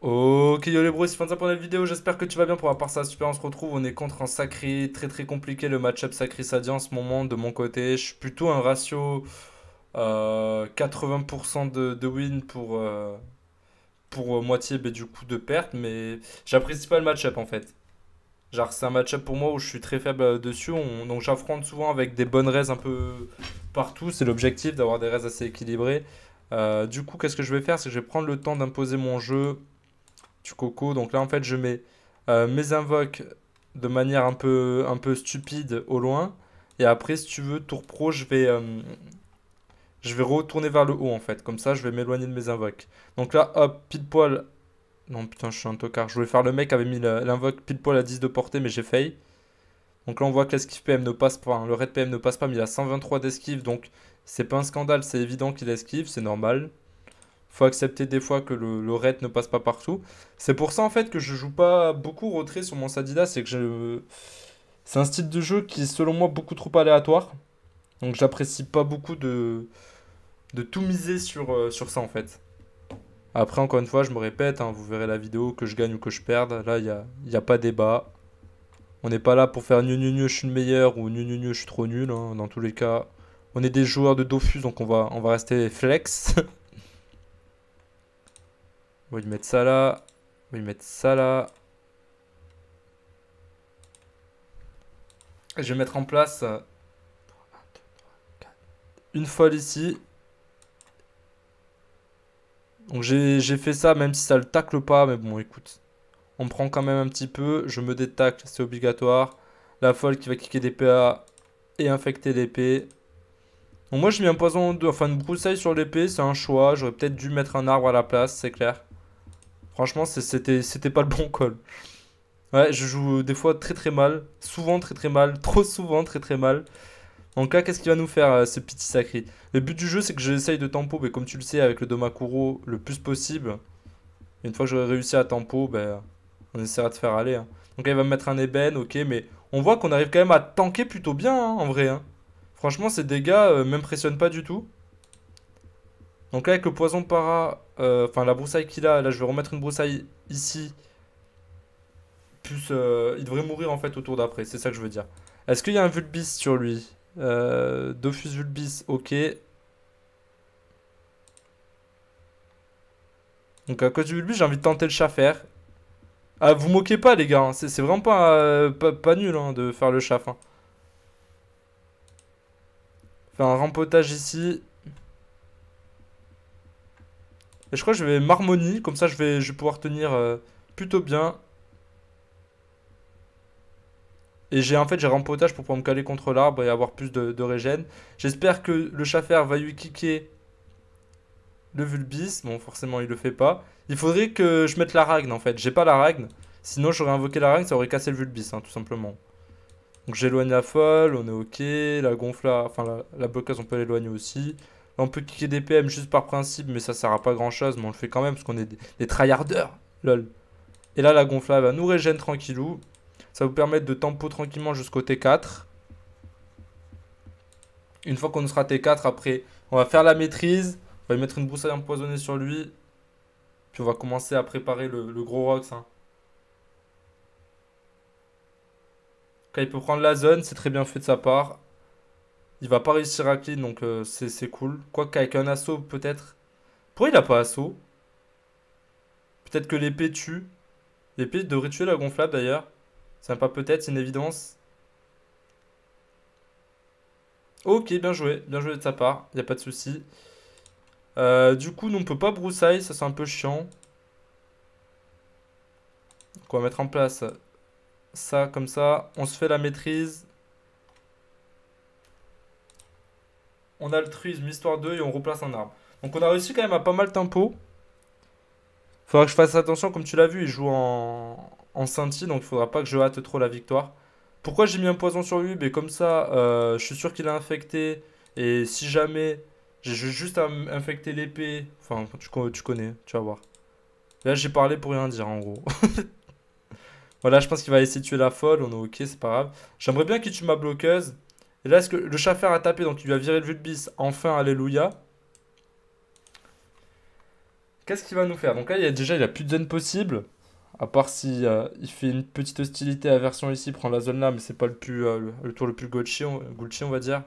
Ok yo les bros, c'est fin de ça pour la vidéo, j'espère que tu vas bien. Pour part ça super, on se retrouve, on est contre un sacré, très très compliqué le match-up sacré Sadia en ce moment de mon côté, je suis plutôt un ratio euh, 80% de, de win pour, euh, euh, moitié mais du coup de perte, mais j'apprécie pas le match-up en fait. Genre c'est un match-up pour moi où je suis très faible euh, dessus, on- donc j'affronte souvent avec des bonnes raises un peu partout, c'est l'objectif d'avoir des raises assez équilibrées. Euh, du coup qu'est-ce que je vais faire, c'est que je vais prendre le temps d'imposer mon jeu coco. Donc là, en fait, je mets euh, mes invoques de manière un peu, un peu stupide au loin. Et après, si tu veux, tour pro, je vais, euh, je vais retourner vers le haut, en fait. Comme ça, je vais m'éloigner de mes invoques. Donc là, hop, pile poil. Non, putain, je suis un tocard. Je voulais faire le mec qui avait mis l'invoque pile poil à 10 de portée, mais j'ai failli. Donc là, on voit que l'esquive PM ne passe pas. hein. Le raid PM ne passe pas, mais il a 123 d'esquive. Donc, c'est pas un scandale. C'est évident qu'il esquive. C'est normal. Faut accepter des fois que le, raid ne passe pas partout. C'est pour ça en fait que je joue pas beaucoup retrait sur mon Sadida, c'est que je... c'est un style de jeu qui est selon moi beaucoup trop aléatoire. Donc j'apprécie pas beaucoup de, de tout miser sur, euh, sur ça en fait. Après encore une fois, je me répète, hein, vous verrez la vidéo, que je gagne ou que je perde, là il n'y a, a pas débat. On n'est pas là pour faire gnu gnu gnu, je suis le meilleur ou gnu gnu gnu, je suis trop nul. hein. Dans tous les cas, on est des joueurs de Dofus, donc on va, on va rester flex. On va lui mettre ça là. On va lui mettre ça là. Je vais mettre en place euh, une folle ici. Donc j'ai fait ça même si ça le tacle pas. Mais bon, écoute. On prend quand même un petit peu. Je me détacle, c'est obligatoire. La folle qui va kicker des PA et infecter l'épée. Bon, moi j'ai mis un poison, de, enfin une broussaille sur l'épée, c'est un choix. J'aurais peut-être dû mettre un arbre à la place, c'est clair. Franchement, c'était pas le bon call. Ouais, je joue des fois très très mal, souvent très très mal, trop souvent très très mal. En cas, qu'est-ce qu'il va nous faire euh, ce petit sacré? Le but du jeu, c'est que j'essaye de tempo, mais comme tu le sais, avec le Domakuro le plus possible. Une fois que j'aurai réussi à tempo, ben, on essaiera de faire aller. hein. Donc là, il va me mettre un ébène, ok, mais on voit qu'on arrive quand même à tanker plutôt bien, hein, en vrai. hein. Franchement, ces dégâts euh, m'impressionnent pas du tout. Donc là, avec le poison para, euh, enfin la broussaille qu'il a, là je vais remettre une broussaille ici. Plus, euh, il devrait mourir en fait au tour d'après, c'est ça que je veux dire. Est-ce qu'il y a un Vulbis sur lui? Euh, Dofus Vulbis, ok. Donc à cause du Vulbis, j'ai envie de tenter le Chafer. Ah, vous moquez pas les gars, hein, c'est vraiment pas, euh, pas, nul hein, de faire le chaf. hein. Faire un rempotage ici. Et je crois que je vais Marmonie, comme ça je vais, pouvoir tenir euh, plutôt bien. Et j'ai en fait j'ai rempotage pour pouvoir me caler contre l'arbre et avoir plus de, régène. J'espère que le Chafer va lui kicker le Vulbis. Bon, forcément il le fait pas. Il faudrait que je mette la Ragne en fait. J'ai pas la Ragne. Sinon j'aurais invoqué la Ragne, ça aurait cassé le Vulbis, hein, tout simplement. Donc j'éloigne la folle, on est ok. La gonfla, enfin la, la on peut l'éloigner aussi. On peut kicker des PM juste par principe, mais ça sert à pas grand chose. Mais on le fait quand même parce qu'on est des, tryharders. Lol. Et là la gonfla va nous régène tranquillou. Ça va vous permettre de tempo tranquillement jusqu'au T4. Une fois qu'on sera T4, après, on va faire la maîtrise. On va lui mettre une broussaille empoisonnée sur lui. Puis on va commencer à préparer le, gros Rox. hein. Il peut prendre la zone, c'est très bien fait de sa part. Il va pas réussir à clean, donc euh, c'est cool. Quoique avec un assaut, peut-être. Pourquoi il a pas assaut? Peut-être que l'épée tue. L'épée devrait tuer la gonflable d'ailleurs. C'est pas peut-être, c'est une évidence. Ok, bien joué. Bien joué de sa part. Y a pas de souci. Euh, du coup, nous, on peut pas broussaille. Ça, c'est un peu chiant. Donc, on va mettre en place ça comme ça. On se fait la maîtrise. On altruisme histoire 2 et on replace un arbre. Donc on a réussi quand même à pas mal tempo. Faudra que je fasse attention, comme tu l'as vu, il joue en, en scintille, donc il faudra pas que je hâte trop la victoire. Pourquoi j'ai mis un poison sur lui? Ben comme ça, euh, je suis sûr qu'il est infecté. Et si jamais j'ai ju- juste à infecter l'épée, enfin tu connais, tu vas voir. Là j'ai parlé pour rien dire en gros. Voilà, je pense qu'il va essayer de tuer la folle, on est ok, c'est pas grave. J'aimerais bien qu'il tue ma bloqueuse. Et là, est-ce que le Schaffer a tapé, donc il lui a viré le Vulbis, enfin, alléluia. Qu'est-ce qu'il va nous faire? Donc là, il y a déjà, il a plus de zone possible. À part si euh, il fait une petite hostilité à version ici, prend la zone là, mais c'est pas le plus euh, le, tour le plus Gucci on, on va dire.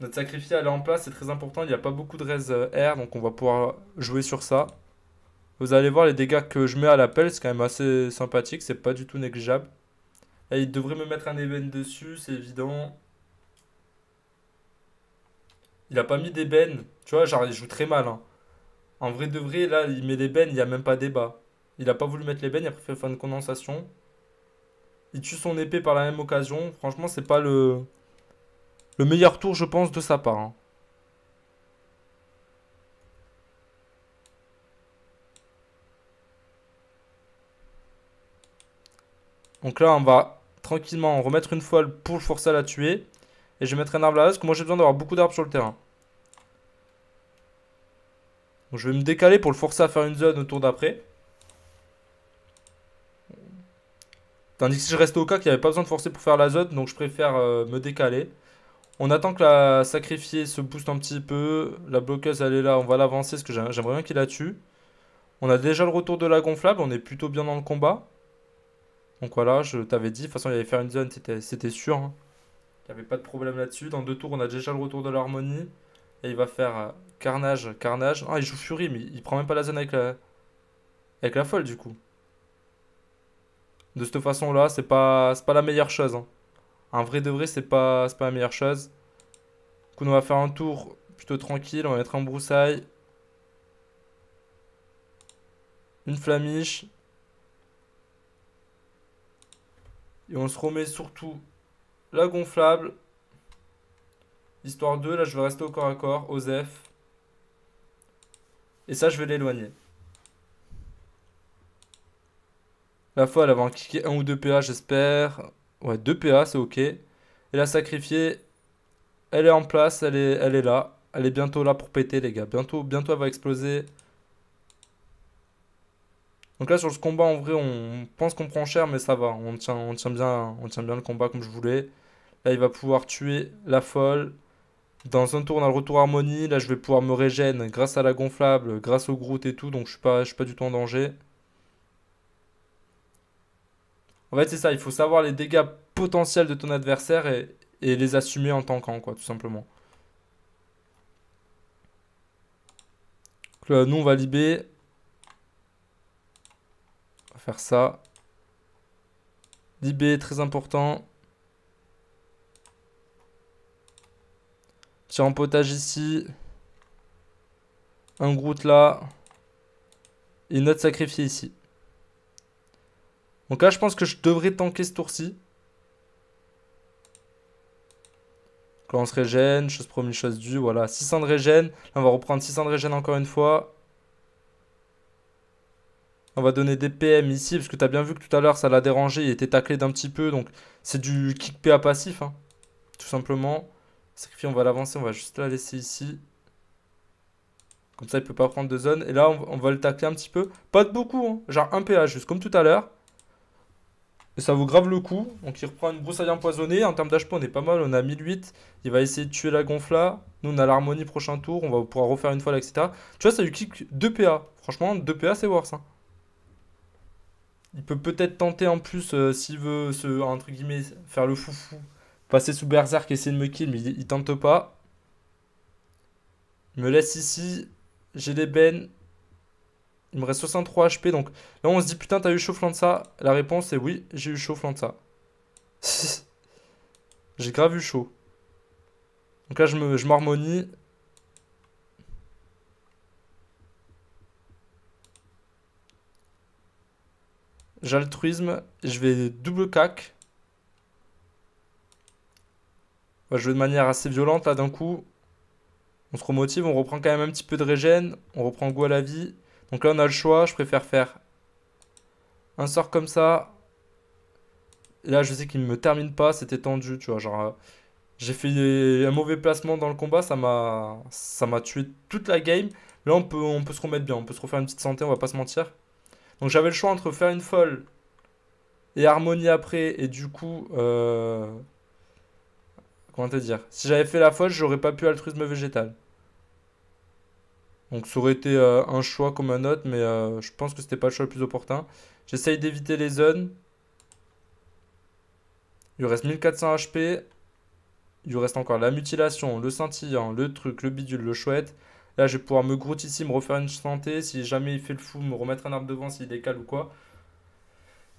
Notre sacrifié elle est en place, c'est très important. Il n'y a pas beaucoup de res euh, R, donc on va pouvoir jouer sur ça. Vous allez voir les dégâts que je mets à l'appel, c'est quand même assez sympathique, c'est pas du tout négligeable. Il devrait me mettre un ébène dessus, c'est évident. Il a pas mis d'ébène. Tu vois, genre, il joue très mal. Hein. En vrai de vrai, là, il met l'ébène, il n'y a même pas débat. Il a pas voulu mettre l'ébène, il a préféré faire une condensation. Il tue son épée par la même occasion. Franchement, c'est pas le... Le meilleur tour, je pense, de sa part. Hein. Donc là, on va tranquillement remettre une folle pour le forcer à la tuer. Et je vais mettre un arbre là, parce que moi j'ai besoin d'avoir beaucoup d'arbres sur le terrain. Donc je vais me décaler pour le forcer à faire une zone au tour d'après. Tandis que si je reste au cas qu'il n'y avait pas besoin de forcer pour faire la zone, donc je préfère euh, me décaler. On attend que la sacrifiée se booste un petit peu. La bloqueuse elle est là, on va l'avancer parce que j'aimerais bien qu'il la tue. On a déjà le retour de la gonflable, on est plutôt bien dans le combat. Donc voilà, je t'avais dit, de toute façon, il allait faire une zone, c'était sûr. Hein. Il n'y avait pas de problème là-dessus. Dans deux tours, on a déjà le retour de l'harmonie. Et il va faire euh, carnage, carnage. Ah, il joue furie, mais il prend même pas la zone avec la, avec la folle, du coup. De cette façon-là, c'est pas, pas la meilleure chose. Hein. Un vrai de vrai, c'est pas, pas la meilleure chose. Du coup, on va faire un tour plutôt tranquille. On va mettre un broussaille. Une flamiche. Et on se remet surtout la gonflable. Histoire 2, là je vais rester au corps à corps, Osef. Et ça je vais l'éloigner. La fois elle va en kicker 1 ou 2 PA j'espère. Ouais 2 PA c'est ok. Et la sacrifier, elle est en place, elle est, elle est là. Elle est bientôt là pour péter les gars. Bientôt, bientôt elle va exploser. Donc là sur ce combat en vrai on pense qu'on prend cher mais ça va. On tient, bien, on tient bien le combat comme je voulais. Là il va pouvoir tuer la folle. Dans un tour on a le retour harmonie. Là je vais pouvoir me régénérer grâce à la gonflable, grâce au Groot et tout. Donc je suis pas, suis pas du tout en danger. En fait c'est ça, il faut savoir les dégâts potentiels de ton adversaire et, et les assumer en tant qu'en quoi tout simplement. Donc là, nous on va libérer faire ça. L'IB très important. Tiens en potage ici. Un Groot là. Et une autre sacrifiée ici. Donc là, je pense que je devrais tanker ce tour-ci. Là, on se régène. Chose promise, chose due. Voilà, 600 de régène. Là, on va reprendre 600 de régène encore une fois. On va donner des PM ici, parce que tu as bien vu que tout à l'heure, ça l'a dérangé. Il était taclé d'un petit peu, donc c'est du kick PA passif, hein, tout simplement. Sacrifier, on va l'avancer, on va juste la laisser ici. Comme ça, il peut pas prendre de zone. Et là, on, va le tacler un petit peu. Pas de beaucoup, hein. genre un PA, juste comme tout à l'heure. Et ça vaut grave le coup. Donc il reprend une broussaille empoisonnée. En termes d'HP, on est pas mal. On a 1008. Il va essayer de tuer la gonfla. Nous, on a l'harmonie prochain tour. On va pouvoir refaire une fois, etc. Tu vois, ça lui kick 2 PA. Franchement, 2 PA, c'est worse. Hein. Il peut peut-être tenter en plus, euh, s'il veut, se, entre guillemets, faire le foufou, passer sous Berserk, essayer de me kill, mais il, tente pas. Il me laisse ici. J'ai des bennes. Il me reste 63 HP. Donc là, on se dit, putain, t'as eu chaud de ça La réponse est oui, j'ai eu chaud de ça. j'ai grave eu chaud. Donc là, je m'harmonie. Je J'altruisme, je vais double cac. On va jouer de manière assez violente là d'un coup. On se remotive, on reprend quand même un petit peu de régène. On reprend goût à la vie. Donc là on a le choix, je préfère faire un sort comme ça. Là je sais qu'il ne me termine pas, c'était tendu, tu vois. Genre euh, j'ai fait un mauvais placement dans le combat, ça m'a ça m'a tué toute la game. Là on peut, on peut se remettre bien, on peut se refaire une petite santé, on va pas se mentir. Donc j'avais le choix entre faire une folle et harmonie après. Et du coup, euh, comment te dire? Si j'avais fait la folle, j'aurais pas pu altruisme végétal. Donc ça aurait été euh, un choix comme un autre, mais euh, je pense que c'était pas le choix le plus opportun. J'essaye d'éviter les zones. Il reste 1400 HP. Il reste encore la mutilation, le scintillant, le truc, le bidule, le chouette. Là, je vais pouvoir me groute ici, me refaire une santé. Si jamais il fait le fou, me remettre un arbre devant s'il décale ou quoi.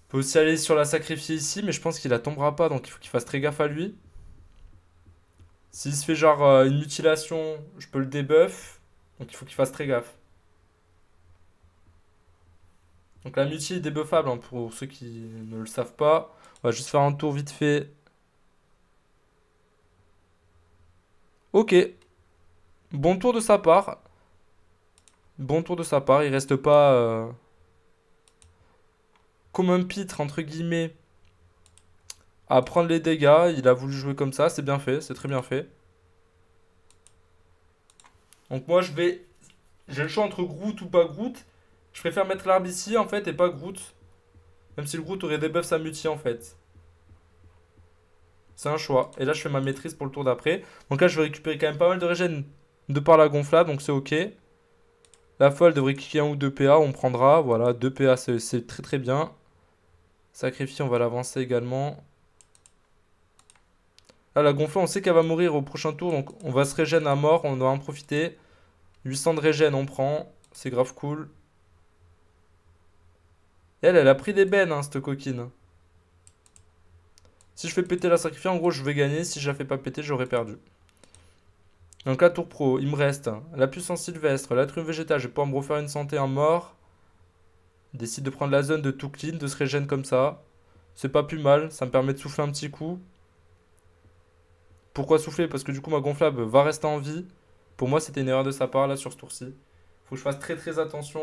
Il peut aussi aller sur la sacrifier ici, mais je pense qu'il la tombera pas, donc il faut qu'il fasse très gaffe à lui. S'il se fait genre euh, une mutilation, je peux le debuff. Donc il faut qu'il fasse très gaffe. Donc la mutie est débuffable hein, pour ceux qui ne le savent pas. On va juste faire un tour vite fait. Ok. Bon tour de sa part. Bon tour de sa part. Il reste pas euh, comme un pitre, entre guillemets, à prendre les dégâts. Il a voulu jouer comme ça. C'est bien fait. C'est très bien fait. Donc moi, je vais... J'ai le choix entre Groot ou pas Groot. Je préfère mettre l'arbre ici, en fait, et pas Groot. Même si le Groot aurait des buffs sa mutie, en fait. C'est un choix. Et là, je fais ma maîtrise pour le tour d'après. Donc là, je vais récupérer quand même pas mal de régène de par la gonflable, donc c'est ok. La folle devrait kicker un ou deux PA, on prendra. Voilà, 2 PA, c'est très très bien. Sacrifier, on va l'avancer également. Là, la gonflable, on sait qu'elle va mourir au prochain tour, donc on va se régène à mort, on doit en profiter. 800 de régène, on prend. C'est grave cool. elle, elle a pris des bennes, hein, cette coquine. Si je fais péter la sacrifier, en gros, je vais gagner. Si je la fais pas péter, j'aurais perdu. Donc là, tour pro, il me reste la puissance sylvestre, la trune végétale. Je vais pouvoir me refaire une santé en mort. décide de prendre la zone de tout clean, de se régène comme ça. C'est pas plus mal, ça me permet de souffler un petit coup. Pourquoi souffler? Parce que du coup, ma gonflable va rester en vie. Pour moi, c'était une erreur de sa part là sur ce tour-ci. Faut que je fasse très très attention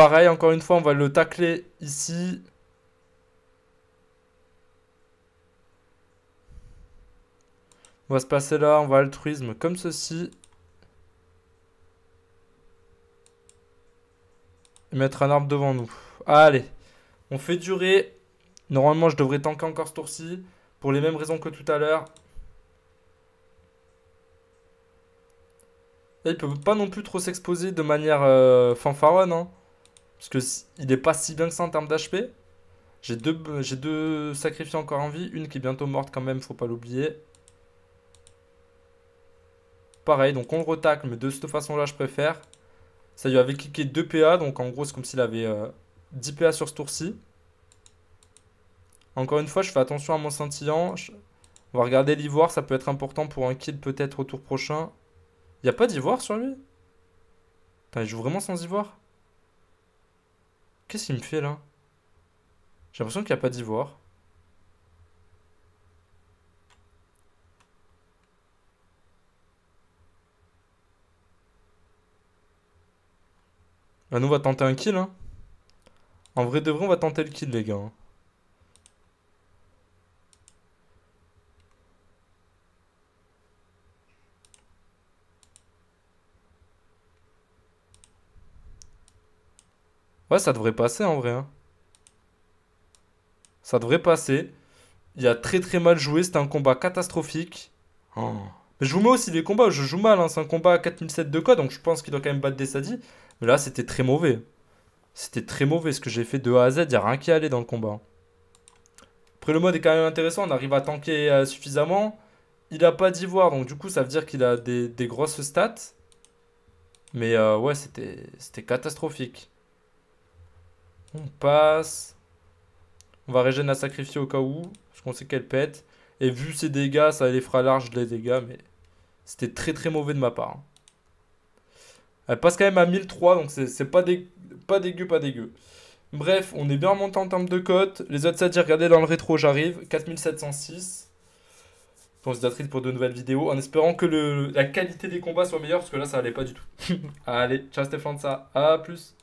Pareil, encore une fois, on va le tacler ici. On va se passer là, on va altruisme comme ceci. Et mettre un arbre devant nous. Allez, on fait durer. Normalement, je devrais tanker encore ce tour-ci. Pour les mêmes raisons que tout à l'heure. il peut pas non plus trop s'exposer de manière euh, fanfaronne. Hein. Parce qu'il n'est pas si bien que ça en termes d'HP. J'ai deux, deux sacrifiés encore en vie. Une qui est bientôt morte quand même, faut pas l'oublier. Pareil, donc on le retacle, mais de cette façon-là, je préfère. Ça lui avait cliqué 2 PA, donc en gros, c'est comme s'il avait 10 euh, PA sur ce tour-ci. Encore une fois, je fais attention à mon scintillant. On va regarder l'ivoire, ça peut être important pour un kill peut-être au tour prochain. Il n'y a pas d'ivoire sur lui? Putain, il joue vraiment sans ivoire? Qu'est-ce qu'il me fait là? J'ai l'impression qu'il n'y a pas d'ivoire. Bah nous on va tenter un kill hein. En vrai de vrai on va tenter le kill les gars. Ouais, ça devrait passer en vrai. Hein. Ça devrait passer. Il a très très mal joué. C'était un combat catastrophique. Oh. Mais je vous mets aussi les combats. Je joue mal. Hein. C'est un combat à 4007 de code. Donc je pense qu'il doit quand même battre des sadis. Mais là, c'était très mauvais. C'était très mauvais ce que j'ai fait de A à Z. Il n'y a rien qui allait dans le combat. Après, le mode est quand même intéressant. On arrive à tanker euh, suffisamment. Il n'a pas d'ivoire. Donc du coup, ça veut dire qu'il a des, grosses stats. Mais euh, ouais, c'était catastrophique. On passe. On va régénérer la sacrifier au cas où. Parce qu'on sait qu'elle pète. Et vu ses dégâts, ça les fera large les dégâts. Mais c'était très très mauvais de ma part. Hein. Elle passe quand même à 1003. Donc c'est pas, pas dégueu, pas dégueu. Bref, on est bien remonté en termes de cote. Les autres dire regardez dans le rétro, j'arrive. 4706. Considératrice pour de nouvelles vidéos. En espérant que la qualité des combats soit meilleure. Parce que là, ça allait pas du tout. Allez, ciao Stéphane, ça. À plus.